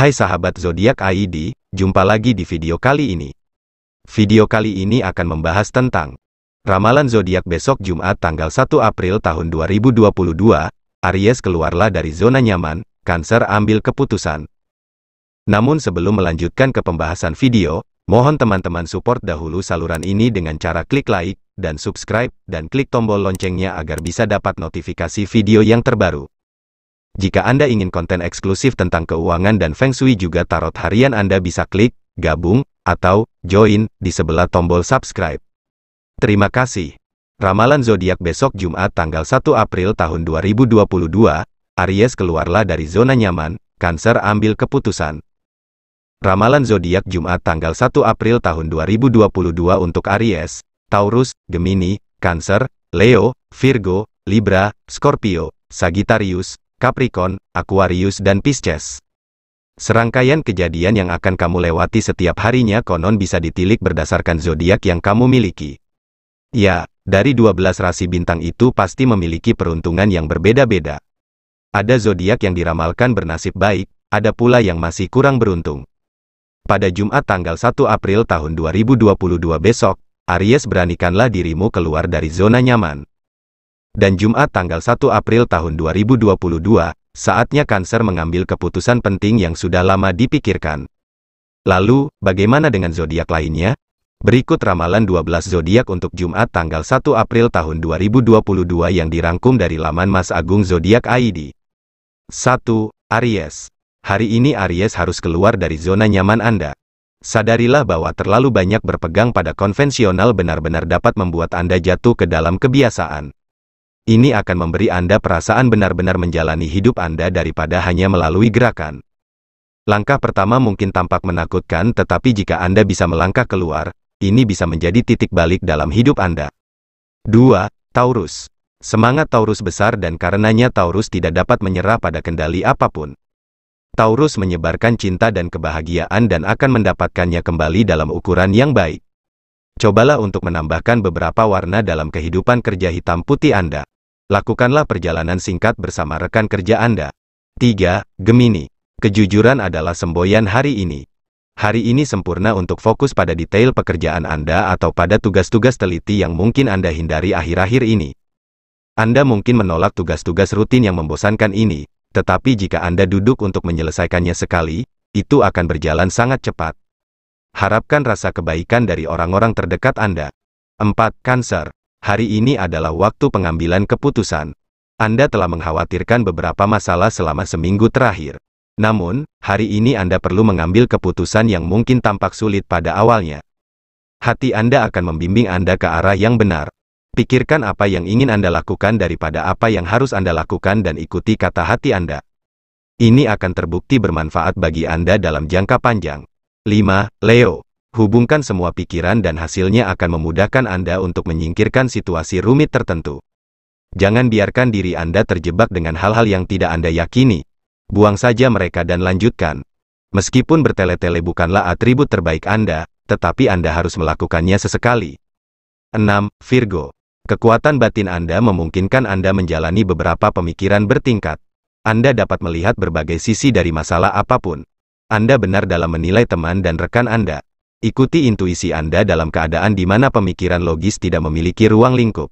Hai sahabat zodiak ID, jumpa lagi di video kali ini. Video kali ini akan membahas tentang ramalan zodiak besok Jumat tanggal 1 April tahun 2022. Aries keluarlah dari zona nyaman, Cancer ambil keputusan. Namun sebelum melanjutkan ke pembahasan video, mohon teman-teman support dahulu saluran ini dengan cara klik like dan subscribe dan klik tombol loncengnya agar bisa dapat notifikasi video yang terbaru. Jika Anda ingin konten eksklusif tentang keuangan dan Feng Shui juga tarot harian Anda bisa klik, gabung, atau join di sebelah tombol subscribe. Terima kasih. Ramalan zodiak besok Jumat tanggal 1 April tahun 2022, Aries keluarlah dari zona nyaman, Cancer ambil keputusan. Ramalan zodiak Jumat tanggal 1 April tahun 2022 untuk Aries, Taurus, Gemini, Cancer, Leo, Virgo, Libra, Scorpio, Sagittarius, Capricorn, Aquarius dan Pisces. Serangkaian kejadian yang akan kamu lewati setiap harinya konon bisa ditilik berdasarkan zodiak yang kamu miliki. Ya, dari 12 rasi bintang itu pasti memiliki peruntungan yang berbeda-beda. Ada zodiak yang diramalkan bernasib baik, ada pula yang masih kurang beruntung. Pada Jumat tanggal 1 April tahun 2022 besok, Aries beranikanlah dirimu keluar dari zona nyaman. Dan Jumat tanggal 1 April tahun 2022, saatnya Cancer mengambil keputusan penting yang sudah lama dipikirkan. Lalu, bagaimana dengan zodiak lainnya? Berikut ramalan 12 zodiak untuk Jumat tanggal 1 April tahun 2022 yang dirangkum dari laman Mas Agung Zodiak ID. 1. Aries. Hari ini Aries harus keluar dari zona nyaman Anda. Sadarilah bahwa terlalu banyak berpegang pada konvensional benar-benar dapat membuat Anda jatuh ke dalam kebiasaan. Ini akan memberi Anda perasaan benar-benar menjalani hidup Anda daripada hanya melalui gerakan. Langkah pertama mungkin tampak menakutkan tetapi jika Anda bisa melangkah keluar, ini bisa menjadi titik balik dalam hidup Anda. 2. Taurus. Semangat Taurus besar dan karenanya Taurus tidak dapat menyerah pada kendali apa pun. Taurus menyebarkan cinta dan kebahagiaan dan akan mendapatkannya kembali dalam ukuran yang baik. Cobalah untuk menambahkan beberapa warna dalam kehidupan kerja hitam putih Anda. Lakukanlah perjalanan singkat bersama rekan kerja Anda. 3. Gemini. Kejujuran adalah semboyan hari ini. Hari ini sempurna untuk fokus pada detail pekerjaan Anda atau pada tugas-tugas teliti yang mungkin Anda hindari akhir-akhir ini. Anda mungkin menolak tugas-tugas rutin yang membosankan ini, tetapi jika Anda duduk untuk menyelesaikannya sekali, itu akan berjalan sangat cepat. Harapkan rasa kebaikan dari orang-orang terdekat Anda. 4. Cancer. Hari ini adalah waktu pengambilan keputusan. Anda telah mengkhawatirkan beberapa masalah selama seminggu terakhir. Namun, hari ini Anda perlu mengambil keputusan yang mungkin tampak sulit pada awalnya. Hati Anda akan membimbing Anda ke arah yang benar. Pikirkan apa yang ingin Anda lakukan daripada apa yang harus Anda lakukan dan ikuti kata hati Anda. Ini akan terbukti bermanfaat bagi Anda dalam jangka panjang. 5. Leo Hubungkan semua pikiran dan hasilnya akan memudahkan Anda untuk menyingkirkan situasi rumit tertentu. Jangan biarkan diri Anda terjebak dengan hal-hal yang tidak Anda yakini. Buang saja mereka dan lanjutkan. Meskipun bertele-tele bukanlah atribut terbaik Anda, tetapi Anda harus melakukannya sesekali. 6. Virgo. Kekuatan batin Anda memungkinkan Anda menjalani beberapa pemikiran bertingkat. Anda dapat melihat berbagai sisi dari masalah apa pun. Anda benar dalam menilai teman dan rekan Anda. Ikuti intuisi Anda dalam keadaan di mana pemikiran logis tidak memiliki ruang lingkup.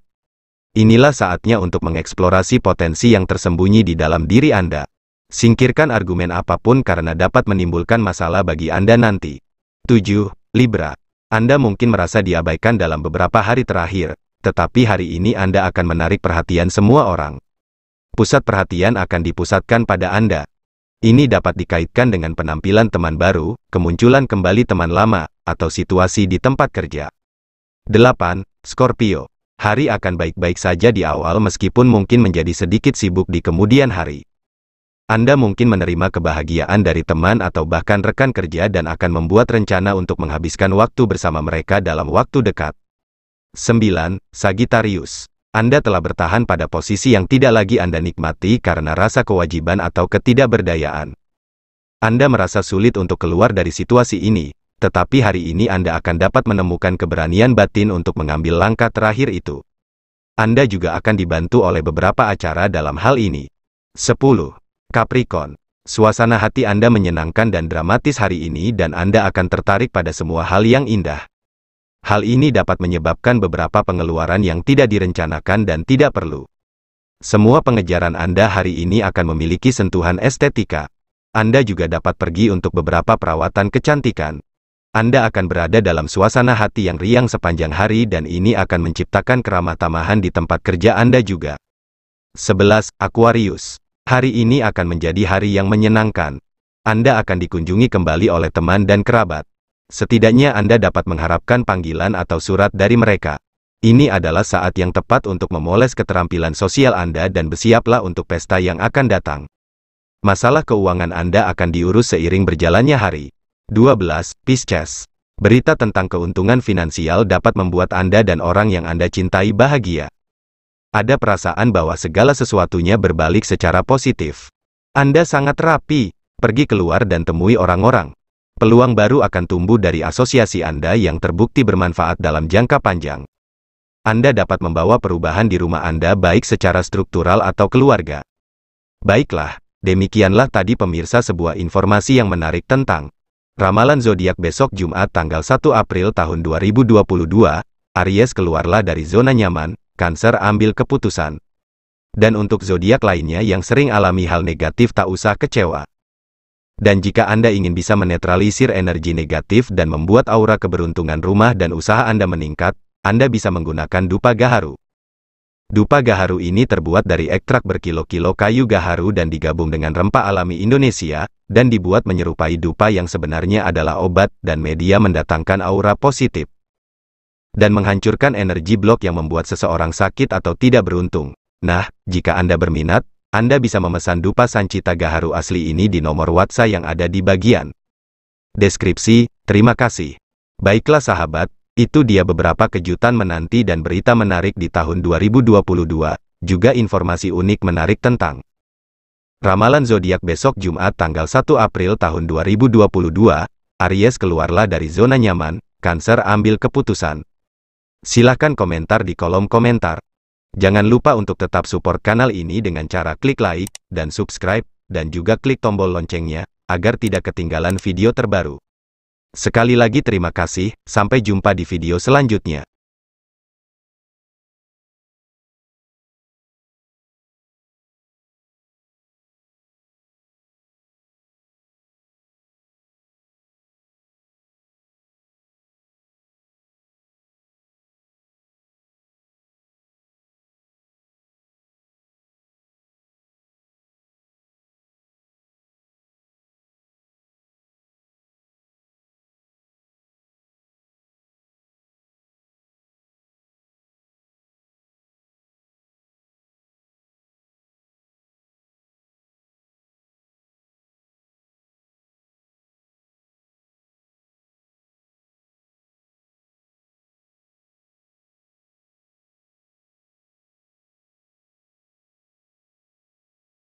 Inilah saatnya untuk mengeksplorasi potensi yang tersembunyi di dalam diri Anda. Singkirkan argumen apa pun karena dapat menimbulkan masalah bagi Anda nanti. 7. Libra. Anda mungkin merasa diabaikan dalam beberapa hari terakhir, tetapi hari ini Anda akan menarik perhatian semua orang. Pusat perhatian akan dipusatkan pada Anda. Ini dapat dikaitkan dengan penampilan teman baru, kemunculan kembali teman lama, atau situasi di tempat kerja. 8. Scorpio. Hari akan baik-baik saja di awal meskipun mungkin menjadi sedikit sibuk di kemudian hari. Anda mungkin menerima kebahagiaan dari teman atau bahkan rekan kerja dan akan membuat rencana untuk menghabiskan waktu bersama mereka dalam waktu dekat. 9. Sagittarius. Anda telah bertahan pada posisi yang tidak lagi Anda nikmati karena rasa kewajiban atau ketidakberdayaan. Anda merasa sulit untuk keluar dari situasi ini, tetapi hari ini Anda akan dapat menemukan keberanian batin untuk mengambil langkah terakhir itu. Anda juga akan dibantu oleh beberapa acara dalam hal ini. 10. Capricorn. Suasana hati Anda menyenangkan dan dramatis hari ini dan Anda akan tertarik pada semua hal yang indah. Hal ini dapat menyebabkan beberapa pengeluaran yang tidak direncanakan dan tidak perlu. Semua pengejaran Anda hari ini akan memiliki sentuhan estetika. Anda juga dapat pergi untuk beberapa perawatan kecantikan. Anda akan berada dalam suasana hati yang riang sepanjang hari dan ini akan menciptakan keramah tamahan di tempat kerja Anda juga. 11. Aquarius Hari ini akan menjadi hari yang menyenangkan. Anda akan dikunjungi kembali oleh teman dan kerabat. Setidaknya Anda dapat mengharapkan panggilan atau surat dari mereka. Ini adalah saat yang tepat untuk memoles keterampilan sosial Anda dan bersiaplah untuk pesta yang akan datang. Masalah keuangan Anda akan diurus seiring berjalannya hari. 12. Pisces Berita tentang keuntungan finansial dapat membuat Anda dan orang yang Anda cintai bahagia. Ada perasaan bahwa segala sesuatunya berbalik secara positif. Anda sangat rapi, pergi keluar dan temui orang-orang. Peluang baru akan tumbuh dari asosiasi Anda yang terbukti bermanfaat dalam jangka panjang. Anda dapat membawa perubahan di rumah Anda baik secara struktural atau keluarga. Baiklah, demikianlah tadi pemirsa sebuah informasi yang menarik tentang Ramalan zodiak besok Jumat tanggal 1 April tahun 2022, Aries keluarlah dari zona nyaman, Cancer ambil keputusan. Dan untuk zodiak lainnya yang sering alami hal negatif tak usah kecewa. Dan jika Anda ingin bisa menetralisir energi negatif dan membuat aura keberuntungan rumah dan usaha Anda meningkat, Anda bisa menggunakan dupa gaharu. Dupa gaharu ini terbuat dari ekstrak berkilo-kilo kayu gaharu dan digabung dengan rempah alami Indonesia, dan dibuat menyerupai dupa yang sebenarnya adalah obat dan media mendatangkan aura positif dan menghancurkan energi blok yang membuat seseorang sakit atau tidak beruntung. Nah, jika Anda berminat, Anda bisa memesan dupa Sancita Gaharu asli ini di nomor WhatsApp yang ada di bagian deskripsi. Terima kasih. Baiklah sahabat, itu dia beberapa kejutan menanti dan berita menarik di tahun 2022, juga informasi unik menarik tentang Ramalan zodiak besok Jumat tanggal 1 April tahun 2022, Aries keluarlah dari zona nyaman, Cancer ambil keputusan. Silahkan komentar di kolom komentar. Jangan lupa untuk tetap support kanal ini dengan cara klik like, dan subscribe, dan juga klik tombol loncengnya, agar tidak ketinggalan video terbaru. Sekali lagi terima kasih, sampai jumpa di video selanjutnya.